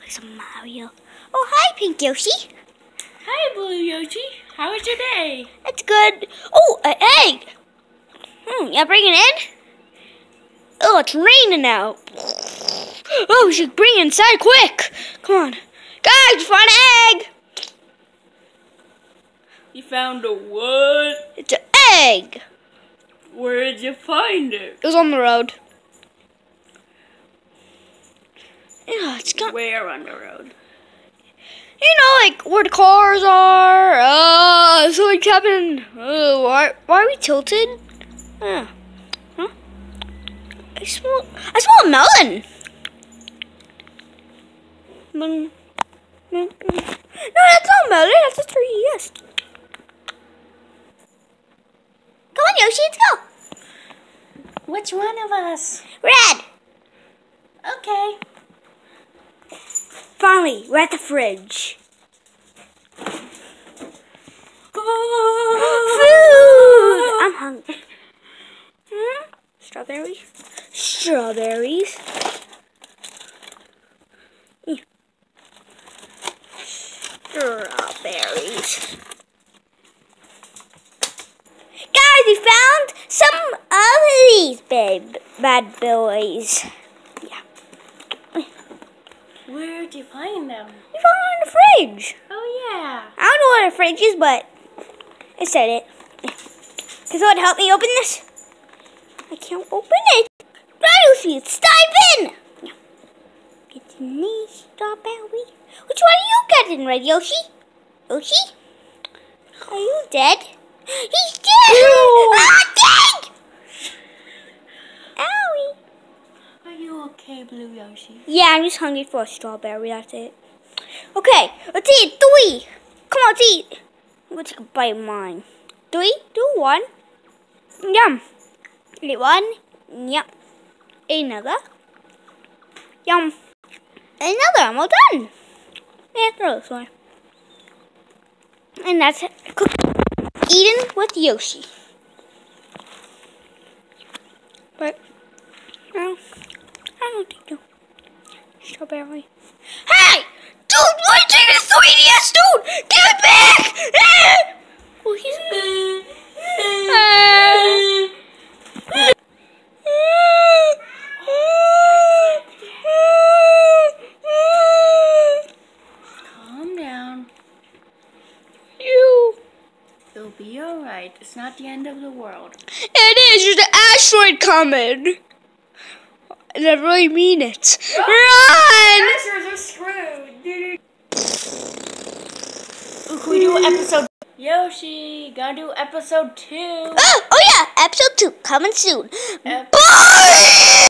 look some Mario. Oh, hi, Pink Yoshi. Hi, Blue Yoshi. How was your day? It's good. Oh, an egg. Hmm, yeah, bring it in. Oh, it's raining now. Oh, we should bring it inside quick. Come on. Guys, find an egg. You found a what? It's an egg. Where did you find it? It was on the road. Yeah, it's got, Where on the road? you know, like where the cars are. Uh, something's happening. Uh, why, why are we tilted? Uh, huh? I smell, I smell a melon. Melon. melon. No, that's not melon. That's a tree. Yes. Come on, Yoshi, let's go. Which one of us? Red. Okay. Finally, we're at the fridge. Food! I'm hungry. Hmm? Strawberries? Strawberries. Strawberries. Guys, we found some of these babe, bad boys. Where did you find them? We found them in the fridge. Oh, yeah. I don't know what a fridge is, but it said it. Can someone help me open this? I can't open it. Yoshi, let's dive in. Get in these strawberry. Which one are you getting, Red Yoshi? Yoshi? Are you dead? He's dead! ah, dead! Owie. Are you okay, Blue Yoshi? Yeah, I'm just hungry for a strawberry, that's it. Okay, let's eat three. Come on, let's eat. I'm gonna take a bite of mine. Three, two, one. Yum. Eat one. Yum. Another. Yum. Another. I'm all done. Yeah, throw this one. And that's it. Eaten with Yoshi. But, no, I don't think so. Strawberry. Hey! Dude, why are you taking the 3DS, dude? Give it back! Ah! Oh, he's... Calm down. You. It'll be alright. It's not the end of the world. It is. There's an asteroid coming. And I really mean it. Run! Dinosaurs are screwed. Ooh, can we do episode? Yoshi, gotta do episode two. Oh, oh yeah, episode two coming soon. Ep- Bye!